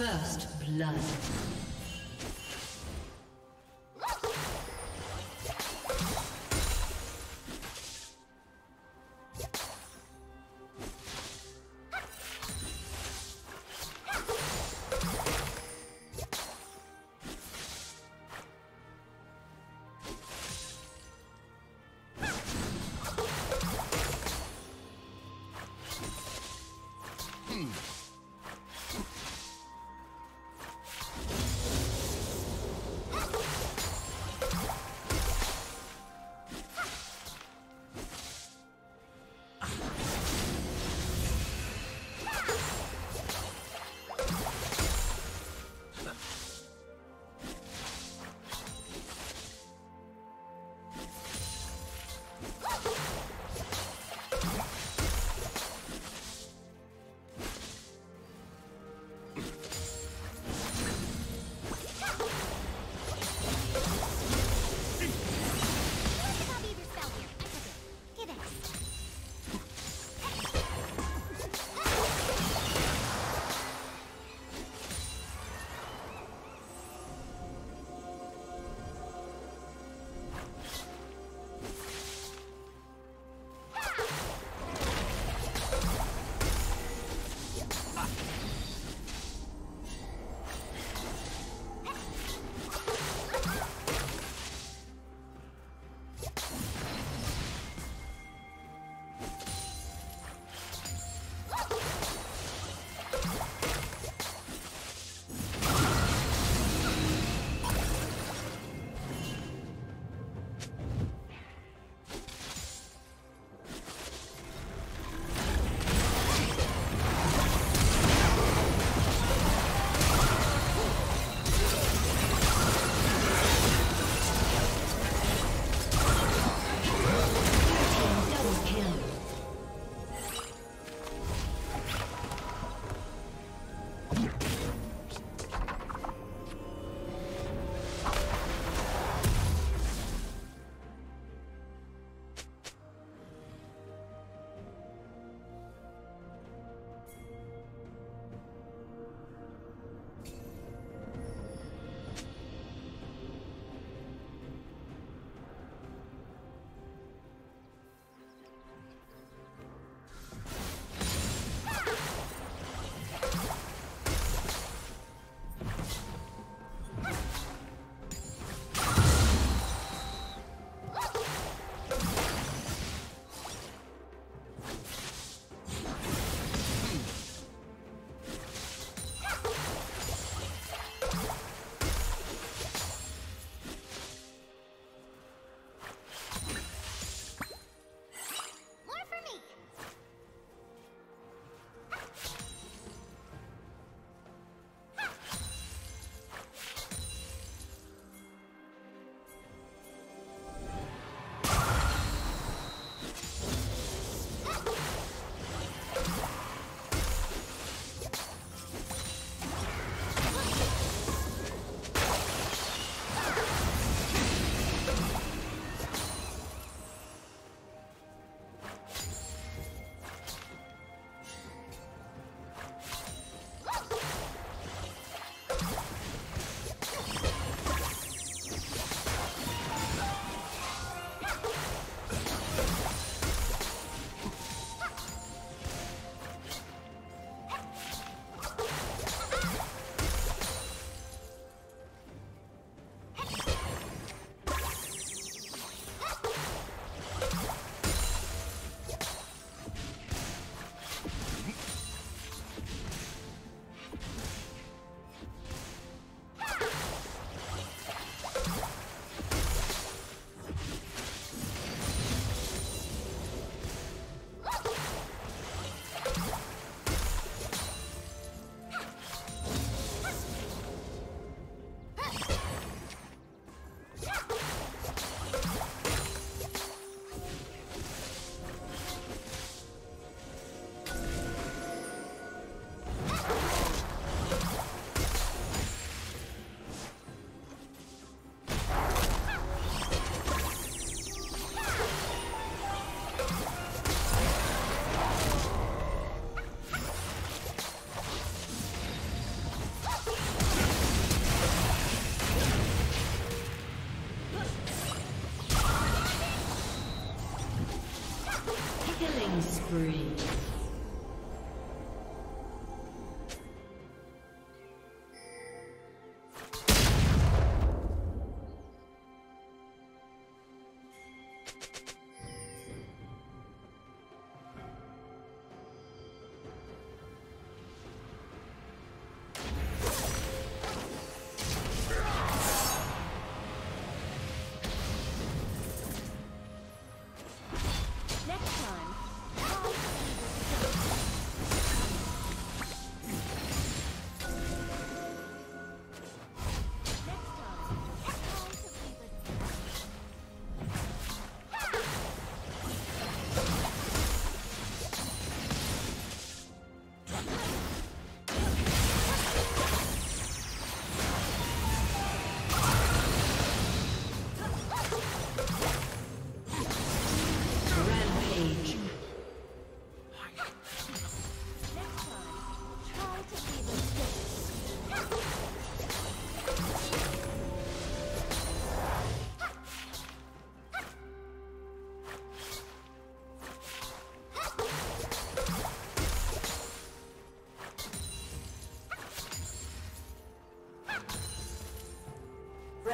First blood.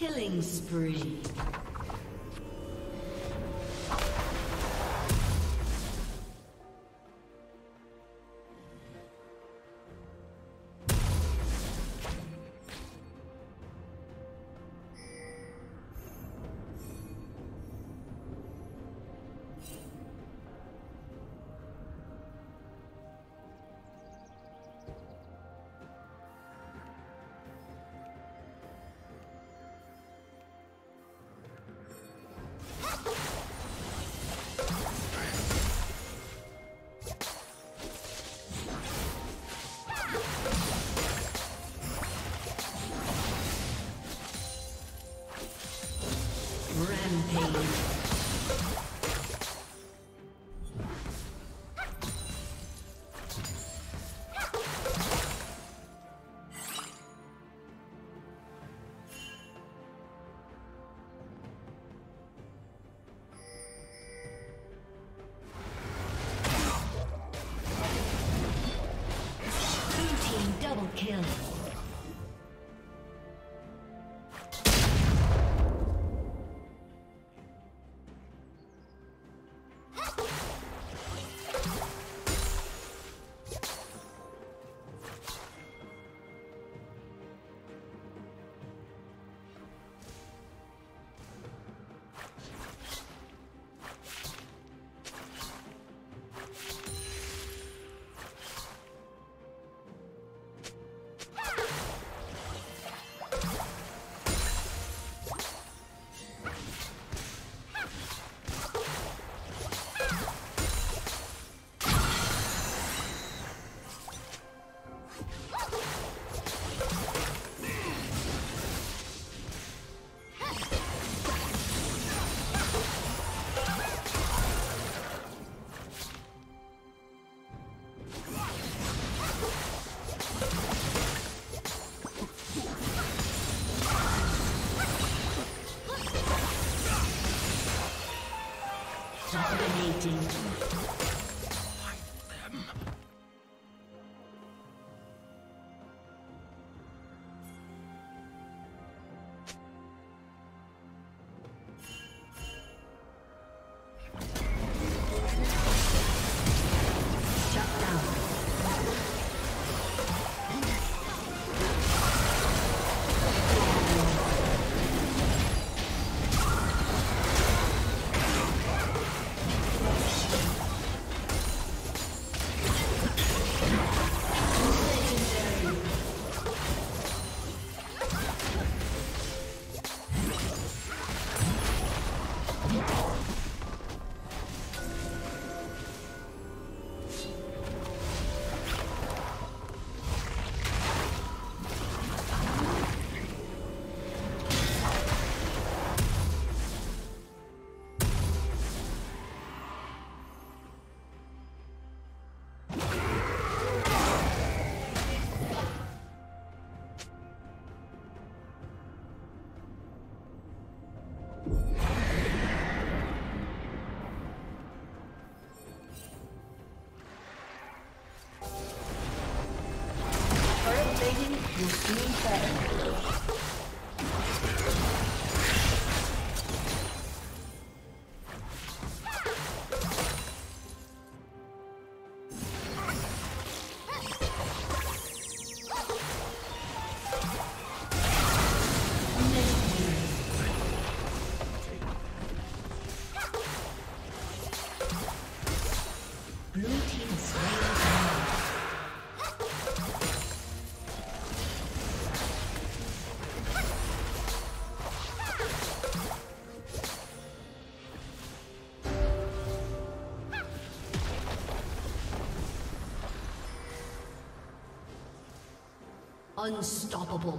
Killing spree. Unstoppable.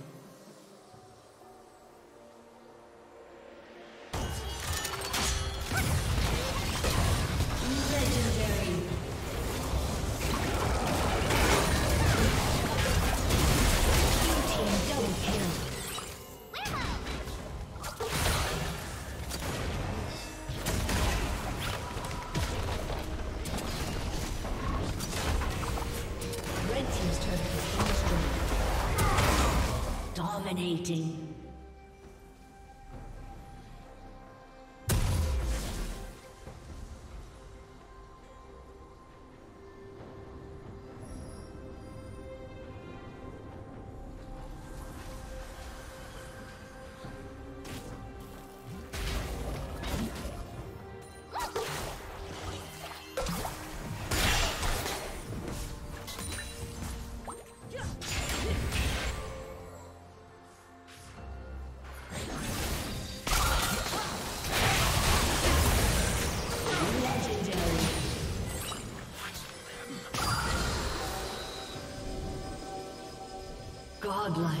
Godlike.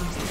Executed.